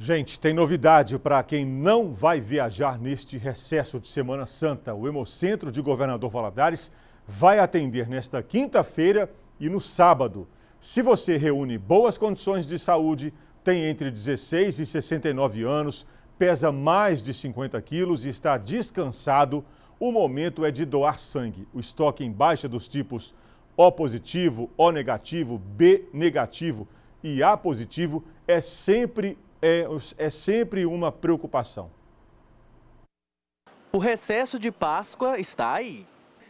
Gente, tem novidade para quem não vai viajar neste recesso de Semana Santa. O Hemocentro de Governador Valadares vai atender nesta quinta-feira e no sábado. Se você reúne boas condições de saúde, tem entre 16 e 69 anos, pesa mais de 50 quilos e está descansado, o momento é de doar sangue. O estoque em baixa dos tipos O positivo, O negativo, B negativo e A positivo é sempre é, é sempre uma preocupação. O recesso de Páscoa está aí.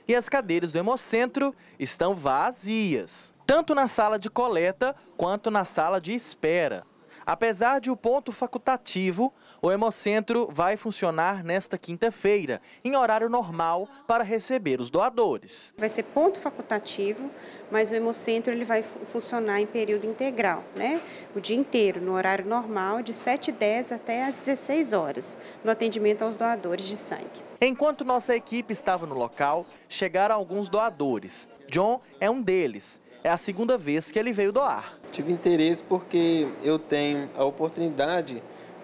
E as cadeiras do Hemocentro estão vazias, tanto na sala de coleta quanto na sala de espera. Apesar de o ponto facultativo, o Hemocentro vai funcionar nesta quinta-feira, em horário normal, para receber os doadores. Vai ser ponto facultativo, mas o Hemocentro ele vai funcionar em período integral, né? o dia inteiro, no horário normal, de 7h10 até às 16 horas, no atendimento aos doadores de sangue. Enquanto nossa equipe estava no local, chegaram alguns doadores. John é um deles. É a segunda vez que ele veio doar. Tive interesse porque eu tenho a oportunidade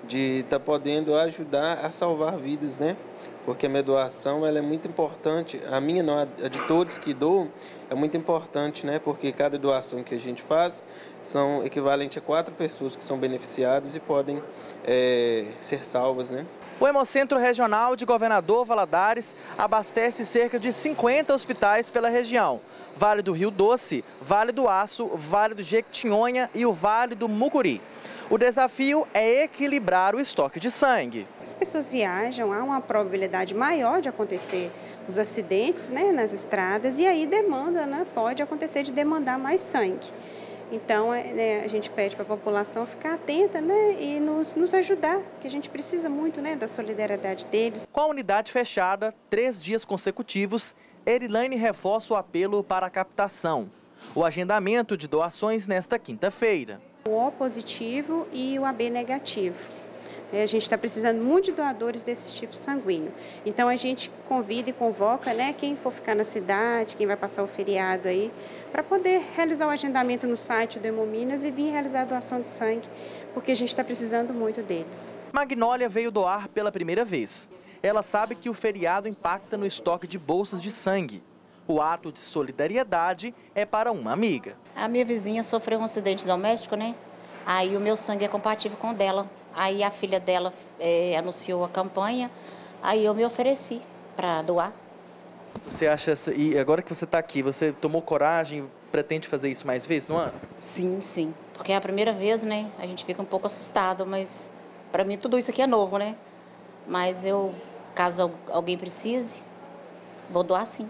de estar tá podendo ajudar a salvar vidas, né? Porque a minha doação ela é muito importante, a minha não, a de todos que dou, é muito importante, né? Porque cada doação que a gente faz são equivalente a quatro pessoas que são beneficiadas e podem é, ser salvas, né? O Hemocentro Regional de Governador Valadares abastece cerca de 50 hospitais pela região. Vale do Rio Doce, Vale do Aço, Vale do Jequitinhonha e o Vale do Mucuri. O desafio é equilibrar o estoque de sangue. As pessoas viajam, há uma probabilidade maior de acontecer os acidentes né, nas estradas e aí demanda, né, pode acontecer de demandar mais sangue. Então, é, né, a gente pede para a população ficar atenta né, e nos, nos ajudar, que a gente precisa muito né, da solidariedade deles. Com a unidade fechada, três dias consecutivos, Erilane reforça o apelo para a captação. O agendamento de doações nesta quinta-feira. O O positivo e o AB negativo. É, a gente está precisando muito de doadores desse tipo sanguíneo. Então a gente convida e convoca né, quem for ficar na cidade, quem vai passar o feriado aí, para poder realizar o agendamento no site do Hemominas e vir realizar a doação de sangue, porque a gente está precisando muito deles. Magnólia veio doar pela primeira vez. Ela sabe que o feriado impacta no estoque de bolsas de sangue. O ato de solidariedade é para uma amiga. A minha vizinha sofreu um acidente doméstico, né? Aí o meu sangue é compatível com o dela. Aí a filha dela é, anunciou a campanha, aí eu me ofereci para doar. Você acha, e agora que você está aqui, você tomou coragem, pretende fazer isso mais vezes no ano? Sim, sim. Porque é a primeira vez, né? A gente fica um pouco assustado, mas para mim tudo isso aqui é novo, né? Mas eu, caso alguém precise, vou doar sim.